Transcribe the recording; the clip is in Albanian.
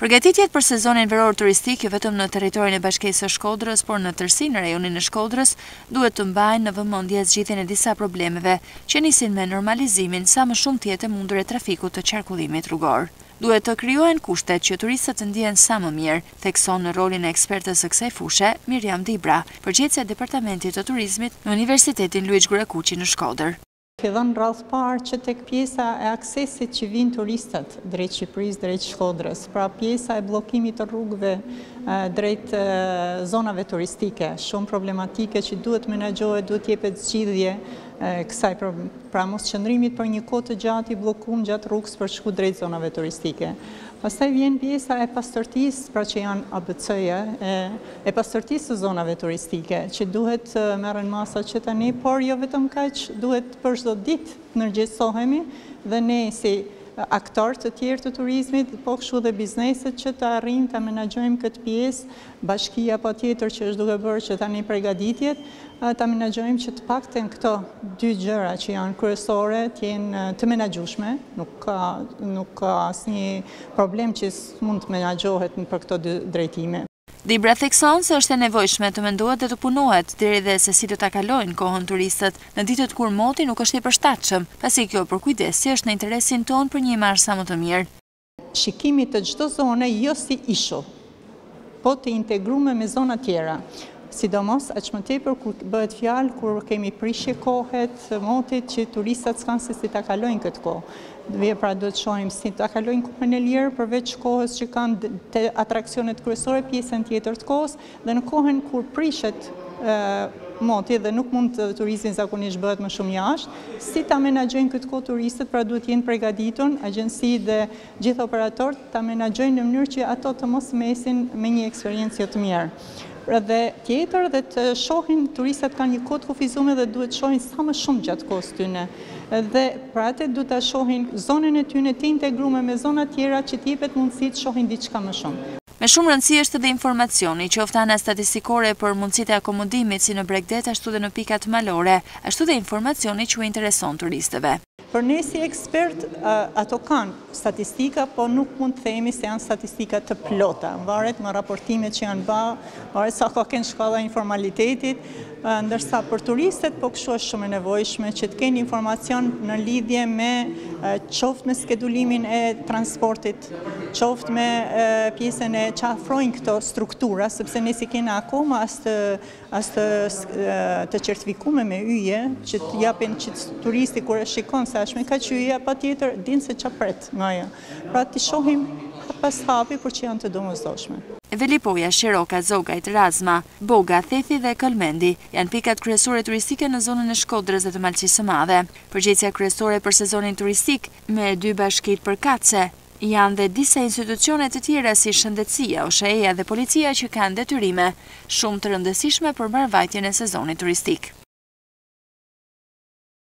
Përgatitjet për sezonin veror turistik jo vetëm në territorin e bashkisë së Shkodrës, por në tërësi në rajonin e Shkodrës, duhet të mbajnë në vëmendje zgjidhjen e disa problemeve, që nisin me normalizimin sa më shumë të jetë e mundur e trafikut të qarkullimit rrugor. Duhet të krijohen kushtet që turistët të ndihen sa më mirë, thekson në rolin e ekspertes së kësaj fushe, Mirjam Dibra, përgjegjëse e Departamentit të Turizmit në Universitetin Luigj Gurakuqi në Shkodër. Fillon radhë të parë që tek pjesa e aksesit që vijnë turistët drejt Shqipërisë, drejt Shkodrës, pra pjesa e bllokimit të rrugëve drejt zonave turistike, shumë problematike që duhet të menaxhohet, duhet të jepet zgjidhje kësaj pra mos qëndrimit për një kohë të gjatë i bllokum gjatë rrugës për shku drejt zonave turistike. Pastaj vjen pjesa e pastërtisë, pra që janë ABC-ja, e pastërtisë së zonave turistike, që duhet të merren masa që tani, por jo vetëm kaq, duhet për çdo ditë të ndërgjegjësohemi dhe ne si aktorë të tjerë të turizmit, po kështu dhe bizneset që të arrijmë ta menaxhojmë këtë pjesë, bashkia patjetër që është duke bërë që tani pregaditjet, ta menaxhojmë që të paktën këto dy gjëra që janë kryesore të jenë të menaxhueshme, nuk ka asnjë problem që s'mund të menaxhohet në për këto dy drejtime. Dibra thekson se është e nevojshme të mendohet dhe të punohet deri dhe se si do ta kalojnë kohën turistët në ditët kur moti nuk është i përshtatshëm, pasi kjo përkujdesje është në interesin tonë për një imazh sa më të mirë. Shikimit të çdo zone jo si ishull, po të integrume me zonat tjera, sidomos aq më tepër kur bëhet fjalë kur kemi prishje kohet, motit që turistat s'kanë se si ta kalojnë këtë kohë. Dhe pra duhet të shohim si ta kalojnë kohën e lirë, përveç kohës që kanë te atraksionet kryesore pjesën tjetër të kohës dhe në kohën kur prishet moti dhe nuk mund turizmi zakonisht bëhet më shumë jashtë, si ta menaxhojnë këtë kohë turistët, pra duhet të jenë pregaditun agjenci dhe gjithë operatorët ta menaxhojnë në mënyrë që ato të mos mesin me një eksperiencë jo të mirë. Dhe tjetër dhe të shohin turistat kanë një kohë të kufizume dhe duhet të shohin sa më shumë gjatë kohës tyne dhe prate duhet ta shohin zonën e tyne të integrume me zonat tjera që t'i jepet mundësi të shohin diçka më shumë. Me shumë rëndësi është edhe informacioni, qoftë ana statistikore për mundësitë e akomodimit si në bregdet ashtu dhe në pikat malore, ashtu dhe informacioni që u intereson turistëve. Për ne si ekspert ato kanë statistika, po nuk mund të themi se janë statistika të plota. Varet nga raportimet që janë ba, varet sa ka kënë shkalla e informalitetit, ndërsa për turistet po këshu është shumë e nevojshme që të kenë informacion në lidhje me qoftë me skedulimin e transportit, qoftë me pjesën e ça afrojnë këto struktura, sepse ne s'i kena akoma as të as të të certifikume me yje që të japin që turisti kur e shikon se është me kaq yje patjetër din se ça pret nga ajo pra ti shohim hap pas hapi por që janë të domosdoshme. Velipoja, Shiroka, Zogajt, Razma, Boga, Thethi dhe Kelmendi janë pikat kryesore turistike në zonën e Shkodrës dhe të Malcisë së Madhe. Përgjegjësja kryesore për sezonin turistik, me dy bashkitë përkatëse, Janë dhe disa institucione të tjera si shëndetësia, OSHEE-ja dhe policia që kanë detyrime shumë të rëndësishme për mbarëvajtjen e sezonit turistik.